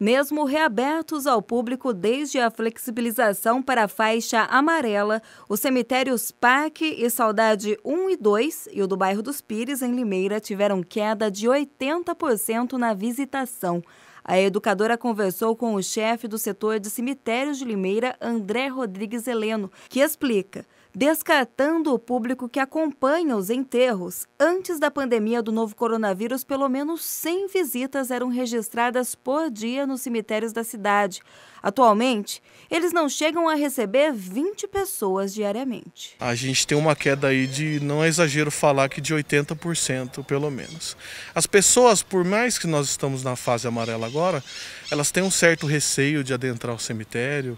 Mesmo reabertos ao público desde a flexibilização para a faixa amarela, os cemitérios Parque e Saudade 1 e 2 e o do bairro dos Pires, em Limeira, tiveram queda de 80% na visitação. A educadora conversou com o chefe do setor de cemitérios de Limeira, André Rodrigues Heleno, que explica descartando o público que acompanha os enterros. Antes da pandemia do novo coronavírus, pelo menos 100 visitas eram registradas por dia nos cemitérios da cidade. Atualmente, eles não chegam a receber 20 pessoas diariamente. A gente tem uma queda aí de, não é exagero falar que de 80% pelo menos. As pessoas, por mais que nós estamos na fase amarela agora, elas têm um certo receio de adentrar o cemitério,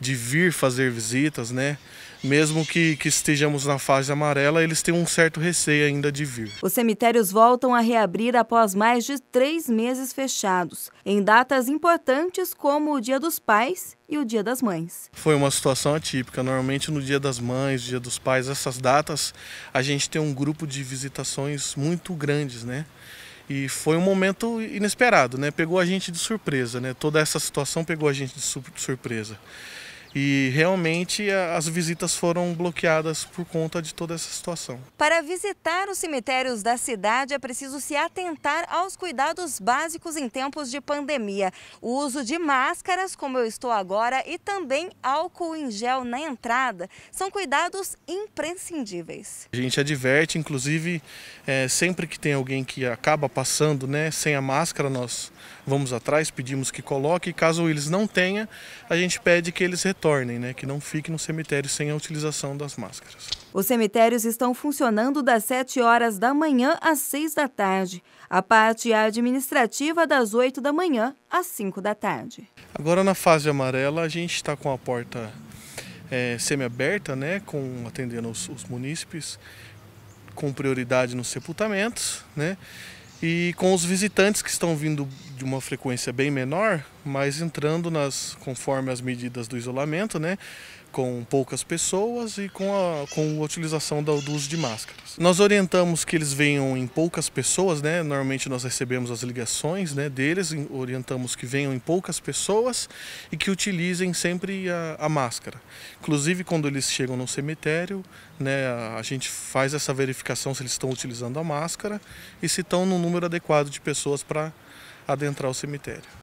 de vir fazer visitas, né? Mesmo que, que estejamos na fase amarela, eles têm um certo receio ainda de vir. Os cemitérios voltam a reabrir após mais de três meses fechados, em datas importantes como o Dia dos Pais e o Dia das Mães. Foi uma situação atípica. Normalmente no Dia das Mães, Dia dos Pais, essas datas, a gente tem um grupo de visitações muito grandes, né? E foi um momento inesperado, né? Pegou a gente de surpresa, né? Toda essa situação pegou a gente de surpresa. E realmente as visitas foram bloqueadas por conta de toda essa situação. Para visitar os cemitérios da cidade é preciso se atentar aos cuidados básicos em tempos de pandemia. O uso de máscaras, como eu estou agora, e também álcool em gel na entrada são cuidados imprescindíveis. A gente adverte, inclusive, é, sempre que tem alguém que acaba passando né, sem a máscara, nós vamos atrás, pedimos que coloque. Caso eles não tenham, a gente pede que eles retornem, né, que não fiquem no cemitério sem a utilização das máscaras. Os cemitérios estão funcionando das 7 horas da manhã às 6 da tarde. A parte administrativa das 8 da manhã às 5 da tarde. Agora na fase amarela a gente está com a porta é, semi-aberta, né, com, atendendo os, os munícipes, com prioridade nos sepultamentos, né, e com os visitantes que estão vindo de uma frequência bem menor, mas entrando nas conforme as medidas do isolamento, né, com poucas pessoas e com a, com a utilização do, do uso de máscaras. Nós orientamos que eles venham em poucas pessoas, né? Normalmente nós recebemos as ligações né, deles, orientamos que venham em poucas pessoas e que utilizem sempre a, a máscara. Inclusive quando eles chegam no cemitério, né, a gente faz essa verificação se eles estão utilizando a máscara e se estão no número adequado de pessoas para adentrar o cemitério.